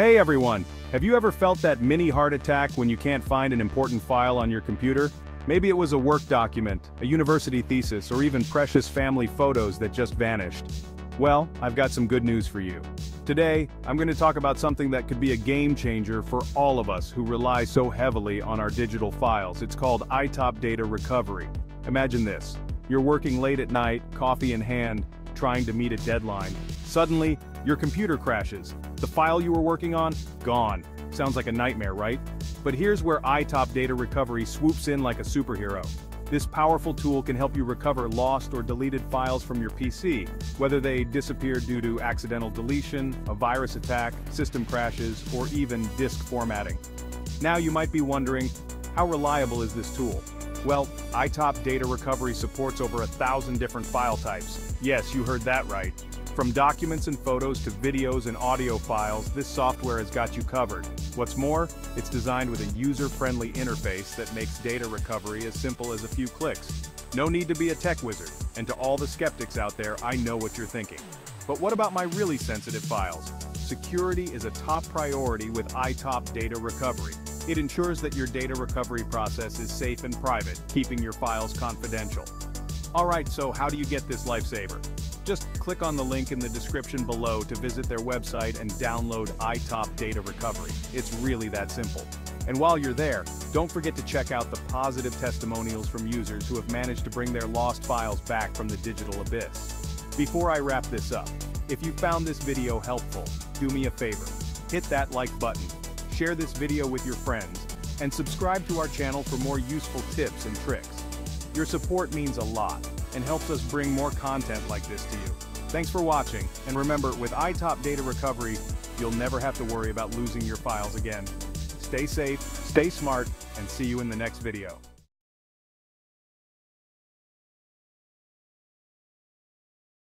Hey everyone! Have you ever felt that mini heart attack when you can't find an important file on your computer? Maybe it was a work document, a university thesis, or even precious family photos that just vanished. Well, I've got some good news for you. Today, I'm going to talk about something that could be a game changer for all of us who rely so heavily on our digital files. It's called iTop Data Recovery. Imagine this. You're working late at night, coffee in hand, trying to meet a deadline. Suddenly, your computer crashes. The file you were working on? Gone. Sounds like a nightmare, right? But here's where iTop Data Recovery swoops in like a superhero. This powerful tool can help you recover lost or deleted files from your PC, whether they disappeared due to accidental deletion, a virus attack, system crashes, or even disk formatting. Now you might be wondering, how reliable is this tool? Well, iTop Data Recovery supports over a thousand different file types. Yes, you heard that right. From documents and photos to videos and audio files, this software has got you covered. What's more, it's designed with a user-friendly interface that makes data recovery as simple as a few clicks. No need to be a tech wizard, and to all the skeptics out there, I know what you're thinking. But what about my really sensitive files? Security is a top priority with iTop Data Recovery. It ensures that your data recovery process is safe and private, keeping your files confidential. Alright, so how do you get this lifesaver? Just click on the link in the description below to visit their website and download iTop Data Recovery. It's really that simple. And while you're there, don't forget to check out the positive testimonials from users who have managed to bring their lost files back from the digital abyss. Before I wrap this up, if you found this video helpful, do me a favor. Hit that like button, share this video with your friends, and subscribe to our channel for more useful tips and tricks. Your support means a lot, and helps us bring more content like this to you. Thanks for watching, and remember, with iTop Data Recovery, you'll never have to worry about losing your files again. Stay safe, stay smart, and see you in the next video.